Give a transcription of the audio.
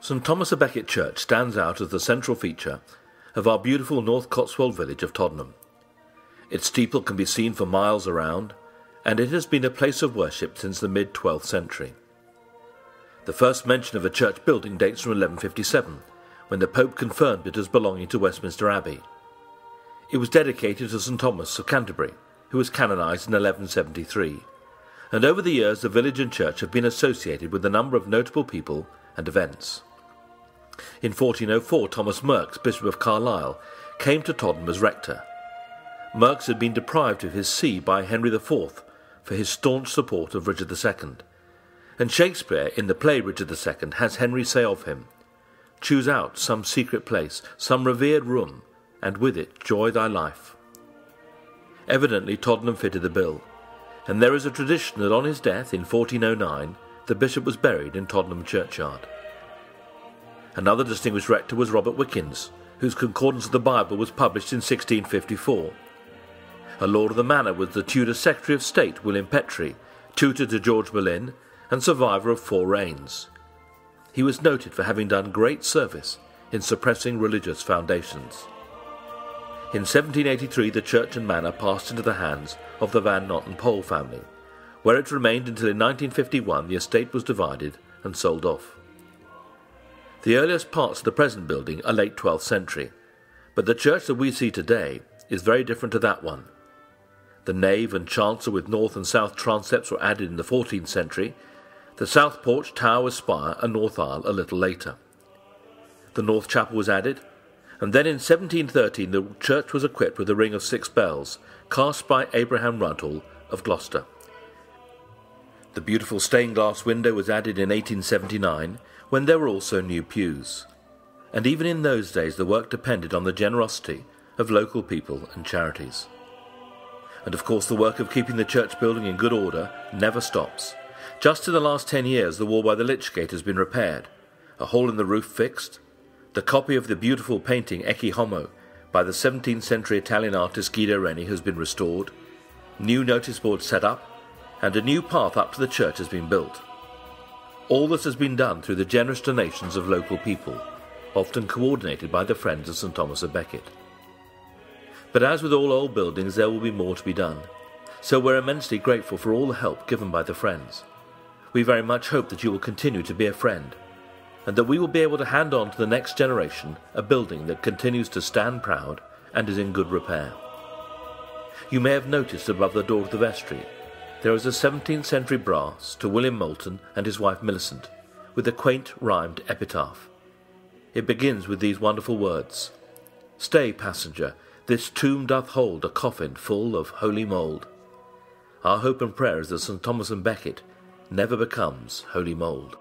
St Thomas a Becket Church stands out as the central feature of our beautiful North Cotswold village of Todenham. Its steeple can be seen for miles around, and it has been a place of worship since the mid 12th century. The first mention of a church building dates from 1157, when the Pope confirmed it as belonging to Westminster Abbey. It was dedicated to St Thomas of Canterbury, who was canonised in 1173, and over the years the village and church have been associated with a number of notable people and events. In 1404, Thomas Merks, Bishop of Carlisle, came to Todenham as rector. Merks had been deprived of his see by Henry IV for his staunch support of Richard II, and Shakespeare, in the play Richard II, has Henry say of him, Choose out some secret place, some revered room, and with it joy thy life. Evidently Todenham fitted the bill, and there is a tradition that on his death in 1409 the bishop was buried in Todenham churchyard. Another distinguished rector was Robert Wickens, whose Concordance of the Bible was published in 1654. A lord of the manor was the Tudor Secretary of State, William Petre, tutor to George Boleyn, and survivor of four reigns. He was noted for having done great service in suppressing religious foundations. In 1783, the church and manor passed into the hands of the Van Notten Pole family, where it remained until in 1951 the estate was divided and sold off. The earliest parts of the present building are late 12th century, but the church that we see today is very different to that one. The nave and chancel with north and south transepts were added in the 14th century, the south porch, tower, spire, and north aisle a little later. The north chapel was added, and then in 1713 the church was equipped with a ring of six bells, cast by Abraham Rudhall of Gloucester. The beautiful stained glass window was added in 1879, when there were also new pews. And even in those days the work depended on the generosity of local people and charities. And of course the work of keeping the church building in good order never stops. Just in the last ten years the wall by the Lich Gate has been repaired, a hole in the roof fixed, the copy of the beautiful painting Ecce Homo by the 17th century Italian artist Guido Reni has been restored, new notice boards set up, and a new path up to the church has been built. All this has been done through the generous donations of local people, often coordinated by the Friends of St Thomas of Becket. But as with all old buildings, there will be more to be done, so we're immensely grateful for all the help given by the Friends. We very much hope that you will continue to be a friend, and that we will be able to hand on to the next generation a building that continues to stand proud and is in good repair. You may have noticed above the door of the vestry there is a 17th century brass to William Moulton and his wife Millicent, with a quaint rhymed epitaph. It begins with these wonderful words Stay, passenger, this tomb doth hold a coffin full of holy mould. Our hope and prayer is that St. Thomas and Becket never becomes holy mould.